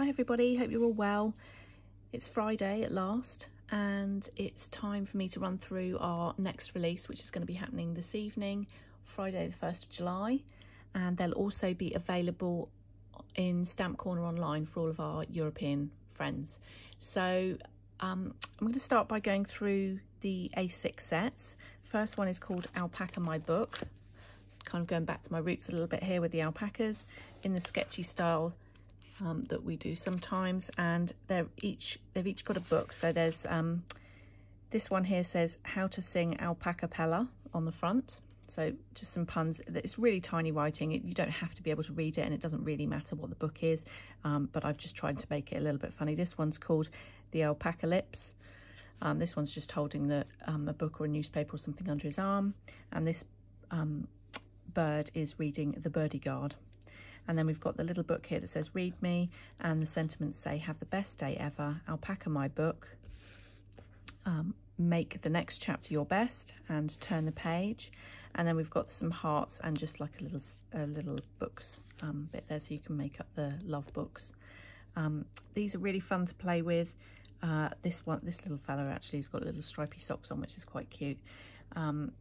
Hi everybody, hope you're all well. It's Friday at last and it's time for me to run through our next release which is going to be happening this evening, Friday the 1st of July and they'll also be available in Stamp Corner online for all of our European friends. So um, I'm going to start by going through the A6 sets. First one is called Alpaca My Book. Kind of going back to my roots a little bit here with the alpacas in the sketchy style um, that we do sometimes and they're each they've each got a book. So there's um, this one here says how to sing alpacapella on the front. So just some puns. It's really tiny writing. You don't have to be able to read it and it doesn't really matter what the book is. Um, but I've just tried to make it a little bit funny. This one's called the alpaca lips um, this one's just holding the um, a book or a newspaper or something under his arm. And this um, bird is reading the birdie guard and then we've got the little book here that says read me and the sentiments say have the best day ever, alpaca my book, um, make the next chapter your best and turn the page. And then we've got some hearts and just like a little a little books um, bit there so you can make up the love books. Um, these are really fun to play with. Uh, this one, this little fella actually has got little stripy socks on, which is quite cute. Um,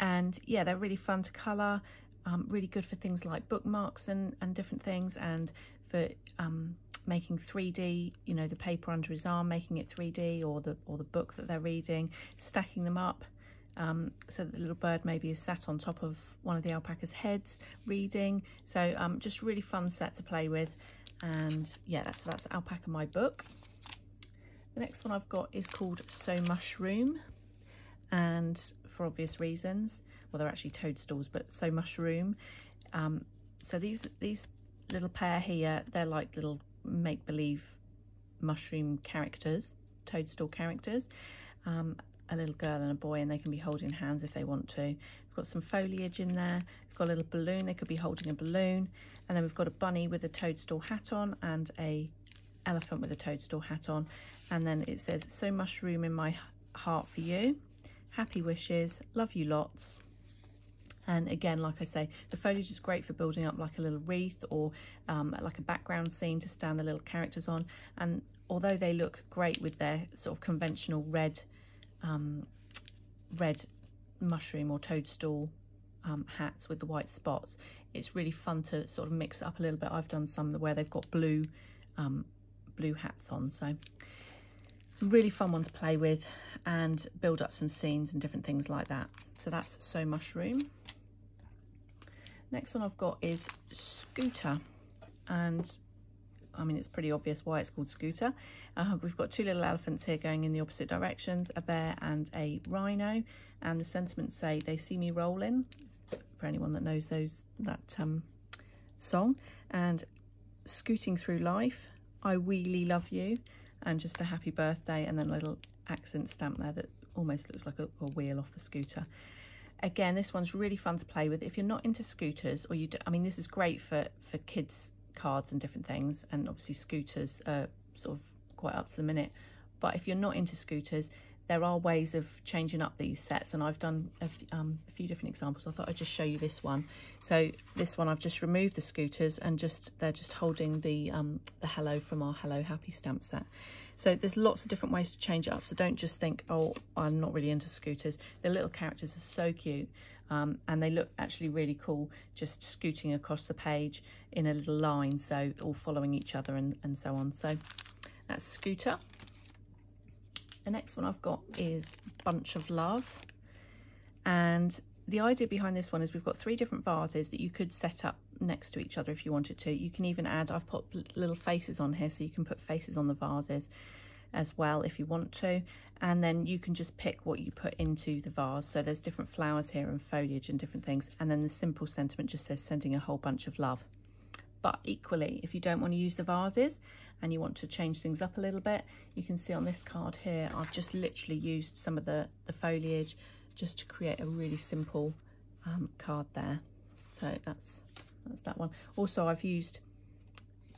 and yeah, they're really fun to colour um, really good for things like bookmarks and, and different things and for um, making 3D, you know, the paper under his arm, making it 3D or the, or the book that they're reading, stacking them up um, so that the little bird maybe is sat on top of one of the alpaca's heads reading. So um, just really fun set to play with. And yeah, that's, that's Alpaca My Book. The next one I've got is called So Mushroom. And for obvious reasons, well they're actually toadstools but so mushroom. Um, so these these little pair here they're like little make-believe mushroom characters toadstool characters. Um, a little girl and a boy and they can be holding hands if they want to. We've got some foliage in there. We've got a little balloon they could be holding a balloon. And then we've got a bunny with a toadstool hat on and a elephant with a toadstool hat on. And then it says so mushroom in my heart for you. Happy wishes. Love you lots and again, like I say, the foliage is great for building up like a little wreath or um, like a background scene to stand the little characters on. And although they look great with their sort of conventional red, um, red mushroom or toadstool um, hats with the white spots, it's really fun to sort of mix up a little bit. I've done some where they've got blue, um, blue hats on. So it's a really fun one to play with and build up some scenes and different things like that. So that's So Mushroom. Next one I've got is Scooter. And I mean, it's pretty obvious why it's called Scooter. Uh, we've got two little elephants here going in the opposite directions, a bear and a rhino. And the sentiments say, they see me rolling, for anyone that knows those that um, song. And scooting through life, I really love you. And just a happy birthday and then a little accent stamp there that almost looks like a, a wheel off the scooter. Again, this one's really fun to play with. If you're not into scooters or you, do, I mean, this is great for, for kids cards and different things. And obviously scooters are sort of quite up to the minute. But if you're not into scooters, there are ways of changing up these sets and I've done a, um, a, few different examples. I thought I'd just show you this one. So this one I've just removed the scooters and just they're just holding the um, the hello from our Hello Happy stamp set. So there's lots of different ways to change it up. So don't just think, oh, I'm not really into scooters. The little characters are so cute um, and they look actually really cool just scooting across the page in a little line. So all following each other and, and so on. So that's Scooter. The next one I've got is Bunch of Love. And the idea behind this one is we've got three different vases that you could set up next to each other if you wanted to. You can even add, I've put little faces on here so you can put faces on the vases as well if you want to. And then you can just pick what you put into the vase. So there's different flowers here and foliage and different things. And then the simple sentiment just says sending a whole bunch of love. But equally, if you don't want to use the vases and you want to change things up a little bit, you can see on this card here, I've just literally used some of the, the foliage just to create a really simple um, card there. So that's, that's that one. Also, I've used,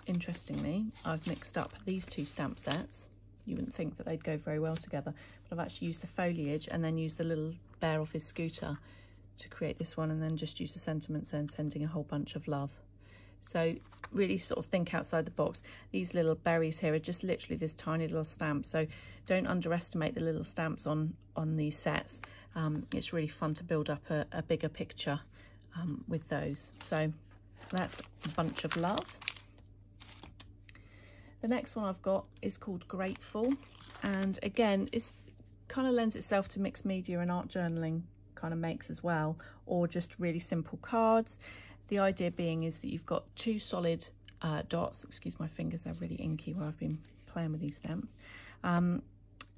interestingly, I've mixed up these two stamp sets. You wouldn't think that they'd go very well together, but I've actually used the foliage and then used the little bear off his scooter to create this one and then just use the sentiments and sending a whole bunch of love. So really sort of think outside the box. These little berries here are just literally this tiny little stamp. So don't underestimate the little stamps on, on these sets. Um, it's really fun to build up a, a bigger picture um, with those. So that's a bunch of love. The next one I've got is called Grateful. And again, it's kind of lends itself to mixed media and art journaling kind of makes as well, or just really simple cards. The idea being is that you've got two solid uh, dots. Excuse my fingers, they're really inky where I've been playing with these stamps. Um,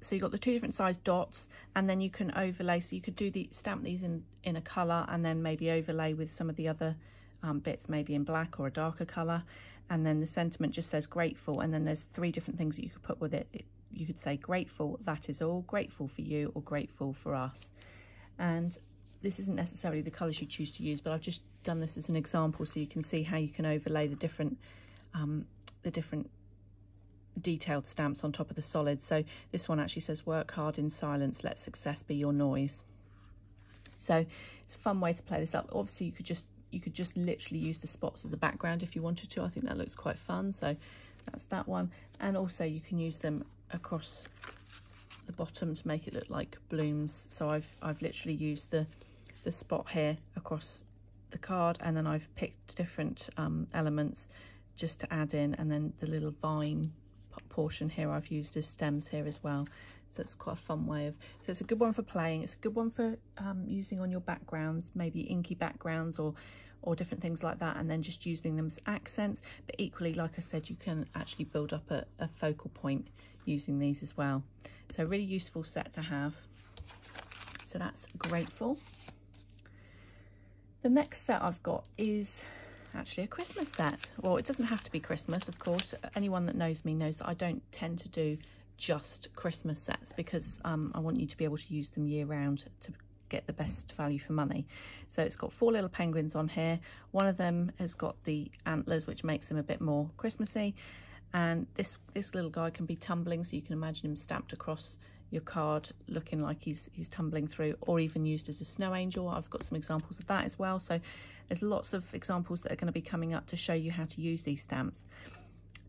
so you've got the two different size dots and then you can overlay. So you could do the stamp these in, in a colour and then maybe overlay with some of the other um, bits, maybe in black or a darker colour. And then the sentiment just says grateful. And then there's three different things that you could put with it. You could say grateful, that is all, grateful for you or grateful for us. And this isn't necessarily the colours you choose to use, but I've just done this as an example so you can see how you can overlay the different um, the different detailed stamps on top of the solid. So this one actually says work hard in silence, let success be your noise. So it's a fun way to play this up. Obviously you could just you could just literally use the spots as a background if you wanted to. I think that looks quite fun. So that's that one. And also you can use them across the bottom to make it look like blooms. So I've I've literally used the the spot here across the card and then I've picked different um, elements just to add in and then the little vine portion here. I've used as stems here as well. So it's quite a fun way of so it's a good one for playing. It's a good one for um, using on your backgrounds maybe inky backgrounds or or different things like that and then just using them as accents. But equally like I said you can actually build up a, a focal point using these as well. So really useful set to have. So that's grateful. The next set I've got is actually a Christmas set. Well, it doesn't have to be Christmas, of course. Anyone that knows me knows that I don't tend to do just Christmas sets because um, I want you to be able to use them year round to get the best value for money. So it's got four little penguins on here. One of them has got the antlers, which makes them a bit more Christmassy. And this, this little guy can be tumbling, so you can imagine him stamped across your card looking like he's he's tumbling through or even used as a snow angel. I've got some examples of that as well. So there's lots of examples that are going to be coming up to show you how to use these stamps.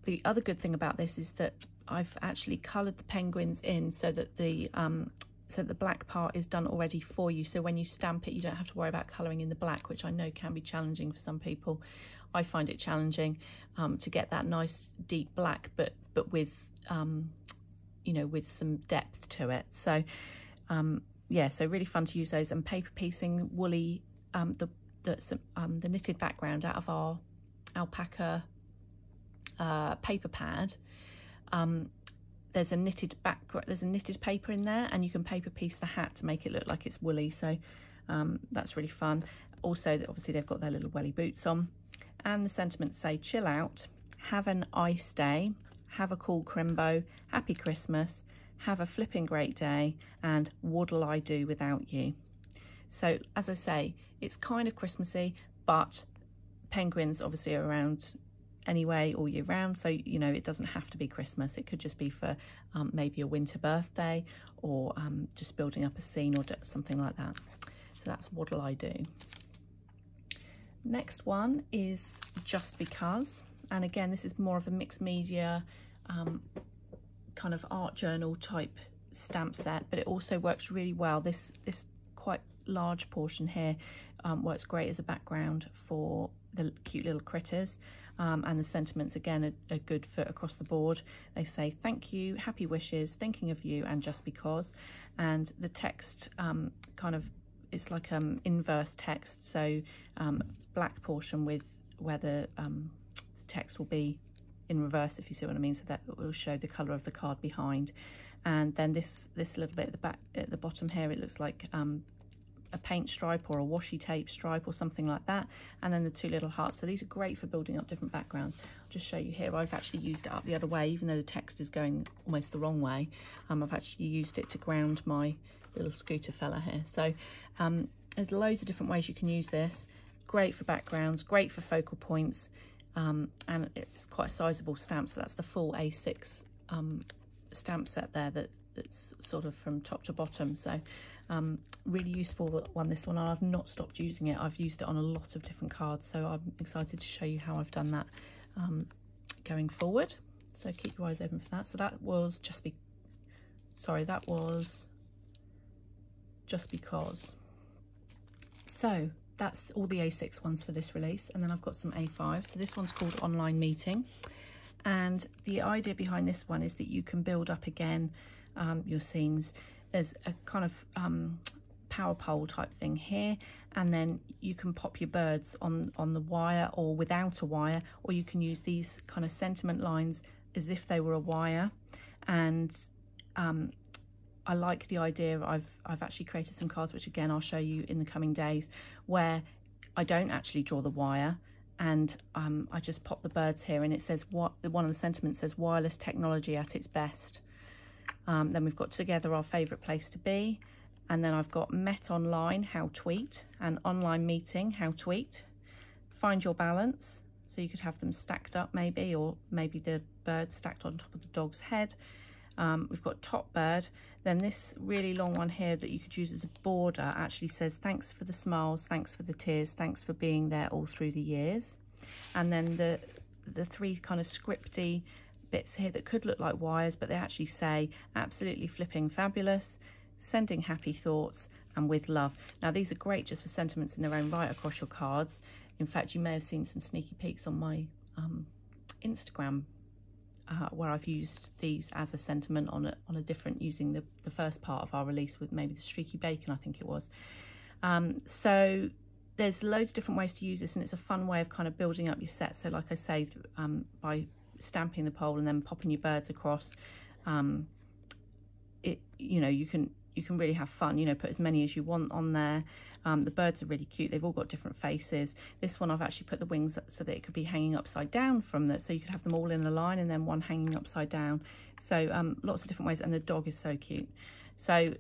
The other good thing about this is that I've actually coloured the penguins in so that the um, so the black part is done already for you. So when you stamp it, you don't have to worry about colouring in the black, which I know can be challenging for some people. I find it challenging um, to get that nice deep black, but but with um, you know, with some depth to it. So, um, yeah, so really fun to use those. And paper piecing woolly, um, the, the, um, the knitted background out of our alpaca uh, paper pad. Um, there's a knitted back, there's a knitted paper in there and you can paper piece the hat to make it look like it's woolly. So um, that's really fun. Also, obviously they've got their little welly boots on and the sentiments say chill out, have an ice day, have a cool crimbo, happy Christmas, have a flipping great day, and what'll I do without you? So, as I say, it's kind of Christmassy, but penguins obviously are around anyway all year round so you know it doesn't have to be christmas. It could just be for um, maybe a winter birthday or um, just building up a scene or something like that. So that's Waddle I Do. Next one is just because. And again this is more of a mixed media um, kind of art journal type stamp set but it also works really well. This this quite large portion here um, works great as a background for the cute little critters. Um, and the sentiments again are, are, good for across the board. They say thank you happy wishes thinking of you and just because. And the text um, kind of it's like um inverse text. So um, black portion with where the um, text will be in reverse, if you see what I mean. So that will show the colour of the card behind. And then this this little bit at the back at the bottom here, it looks like um, a paint stripe or a washi tape stripe or something like that. And then the two little hearts. So these are great for building up different backgrounds. I'll just show you here. I've actually used it up the other way, even though the text is going almost the wrong way. Um, I've actually used it to ground my little scooter fella here. So um, there's loads of different ways you can use this. Great for backgrounds, great for focal points um, and it's quite a sizable stamp so that's the full A6 um, stamp set there that that's sort of from top to bottom. So um, really useful one this one. I've not stopped using it. I've used it on a lot of different cards so I'm excited to show you how I've done that um, going forward. So keep your eyes open for that. So that was just be sorry that was just because. So that's all the A6 ones for this release and then I've got some A5 so this one's called online meeting. And the idea behind this one is that you can build up again um, your scenes. There's a kind of um, power pole type thing here and then you can pop your birds on on the wire or without a wire or you can use these kind of sentiment lines as if they were a wire. And um, I like the idea I've I've actually created some cards which again I'll show you in the coming days where I don't actually draw the wire and um, I just pop the birds here and it says what the one of the sentiments says wireless technology at its best. Um, then we've got together our favourite place to be and then I've got met online how tweet and online meeting how tweet. Find your balance so you could have them stacked up maybe or maybe the bird stacked on top of the dog's head um, we've got top bird then this really long one here that you could use as a border actually says thanks for the smiles thanks for the tears thanks for being there all through the years and then the the three kind of scripty bits here that could look like wires, but they actually say absolutely flipping fabulous, sending happy thoughts, and with love. Now, these are great just for sentiments in their own right across your cards. In fact, you may have seen some sneaky peeks on my um, Instagram uh, where I've used these as a sentiment on a, on a different, using the, the first part of our release with maybe the streaky bacon, I think it was. Um, so there's loads of different ways to use this and it's a fun way of kind of building up your set. So like I say, um, by stamping the pole and then popping your birds across um, it you know you can you can really have fun you know put as many as you want on there. Um, the birds are really cute. They've all got different faces. This one I've actually put the wings so that it could be hanging upside down from that so you could have them all in a line and then one hanging upside down. So um, lots of different ways and the dog is so cute. So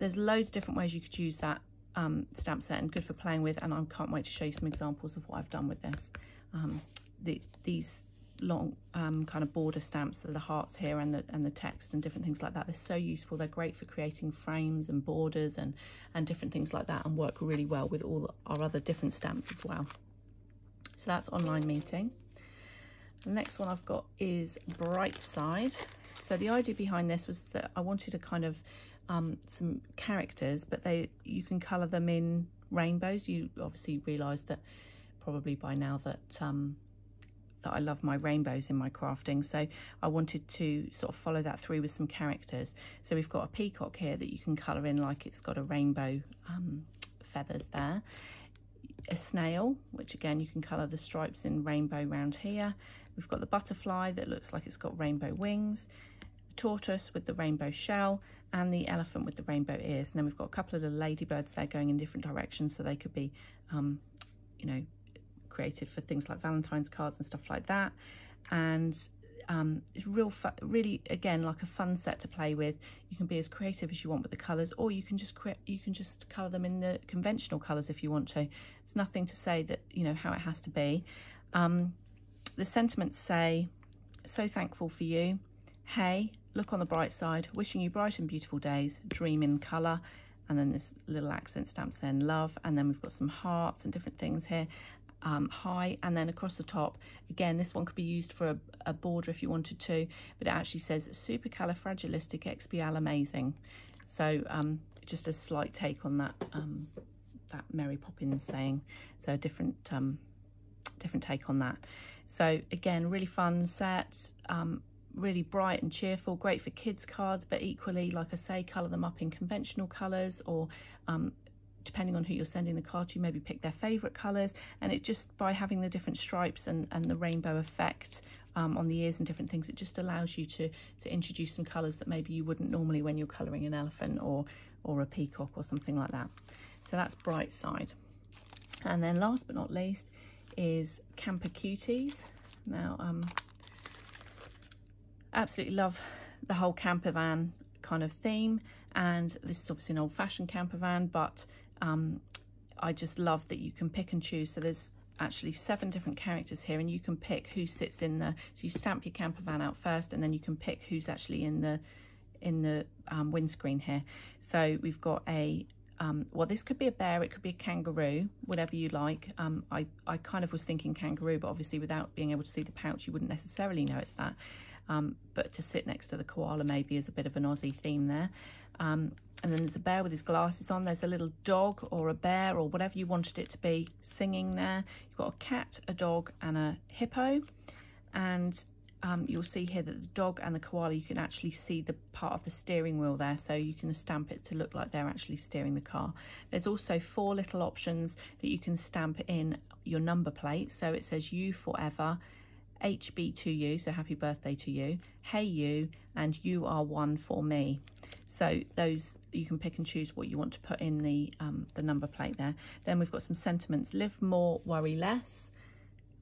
there's loads of different ways you could use that um, stamp set and good for playing with and I can't wait to show you some examples of what I've done with this. Um, the, these long um, kind of border stamps, the hearts here and the and the text and different things like that. They're so useful. They're great for creating frames and borders and and different things like that, and work really well with all our other different stamps as well. So that's online meeting. The next one I've got is Bright Side. So the idea behind this was that I wanted a kind of um, some characters, but they you can colour them in rainbows. You obviously realise that probably by now that um, that I love my rainbows in my crafting. So I wanted to sort of follow that through with some characters. So we've got a peacock here that you can colour in like it's got a rainbow um, feathers there. A snail, which again you can colour the stripes in rainbow round here. We've got the butterfly that looks like it's got rainbow wings. The tortoise with the rainbow shell and the elephant with the rainbow ears. And then we've got a couple of little ladybirds there going in different directions so they could be, um, you know, creative for things like Valentine's cards and stuff like that. And um, it's real, really, again, like a fun set to play with. You can be as creative as you want with the colours, or you can just create, you can just colour them in the conventional colours if you want to. It's nothing to say that you know how it has to be. Um, the sentiments say, "So thankful for you." Hey, look on the bright side. Wishing you bright and beautiful days. Dream in colour and then this little accent stamp saying love and then we've got some hearts and different things here um, high. And then across the top again this one could be used for a, a border if you wanted to but it actually says supercalifragilisticexpialidocious so um, just a slight take on that um, that Mary Poppins saying. So a different um, different take on that. So again really fun set um, really bright and cheerful great for kids cards but equally like I say color them up in conventional colors or um, depending on who you're sending the card to, maybe pick their favourite colours. And it just, by having the different stripes and, and the rainbow effect um, on the ears and different things, it just allows you to, to introduce some colours that maybe you wouldn't normally when you're colouring an elephant or, or a peacock or something like that. So that's Bright Side. And then last but not least is Camper Cuties. Now, um, absolutely love the whole camper van kind of theme and this is obviously an old-fashioned camper van but um, I just love that you can pick and choose. So there's actually seven different characters here and you can pick who sits in the so you stamp your camper van out first and then you can pick who's actually in the in the um, windscreen here. So we've got a um, well this could be a bear it could be a kangaroo whatever you like. Um, I, I kind of was thinking kangaroo but obviously without being able to see the pouch you wouldn't necessarily know it's that. Um, but to sit next to the koala maybe is a bit of an Aussie theme there um, and then there's a bear with his glasses on. There's a little dog or a bear or whatever you wanted it to be singing there. You've got a cat, a dog and a hippo. And um, you'll see here that the dog and the koala, you can actually see the part of the steering wheel there. So you can stamp it to look like they're actually steering the car. There's also four little options that you can stamp in your number plate. So it says you forever, HB to you, so happy birthday to you, hey you, and you are one for me. So those you can pick and choose what you want to put in the um, the number plate there. Then we've got some sentiments: live more, worry less.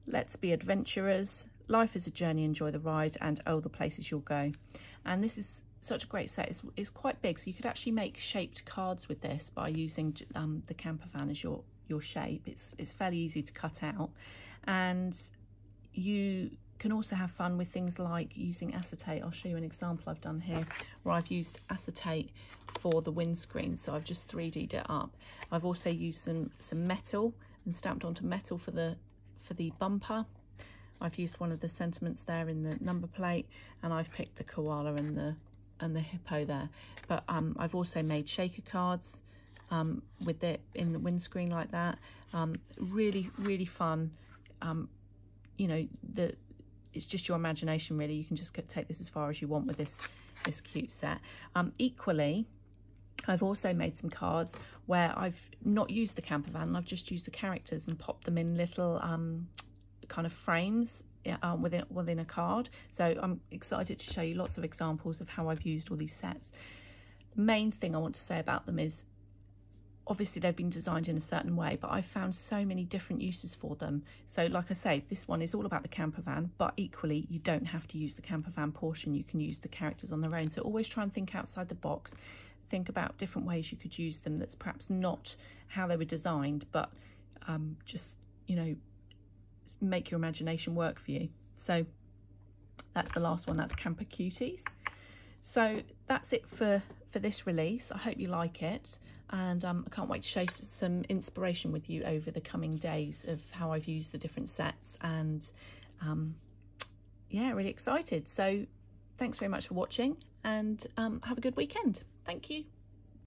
Let's be adventurers. Life is a journey, enjoy the ride, and oh, the places you'll go. And this is such a great set. It's, it's quite big, so you could actually make shaped cards with this by using um, the camper van as your your shape. It's it's fairly easy to cut out, and you can also have fun with things like using acetate. I'll show you an example I've done here where I've used acetate for the windscreen. So I've just 3D'd it up. I've also used some, some metal and stamped onto metal for the, for the bumper. I've used one of the sentiments there in the number plate and I've picked the koala and the and the hippo there. But um, I've also made shaker cards um, with it in the windscreen like that. Um, really, really fun. You know, the it's just your imagination really. You can just take this as far as you want with this, this cute set. Um, equally, I've also made some cards where I've not used the camper van I've just used the characters and popped them in little um, kind of frames um, within, within a card. So I'm excited to show you lots of examples of how I've used all these sets. The main thing I want to say about them is obviously they've been designed in a certain way, but I've found so many different uses for them. So like I say, this one is all about the camper van, but equally you don't have to use the camper van portion. You can use the characters on their own. So always try and think outside the box. Think about different ways you could use them that's perhaps not how they were designed, but um, just, you know, make your imagination work for you. So that's the last one, that's Camper Cuties. So that's it for, for this release. I hope you like it and um, I can't wait to share some inspiration with you over the coming days of how I've used the different sets and um, yeah, really excited. So thanks very much for watching and um, have a good weekend. Thank you.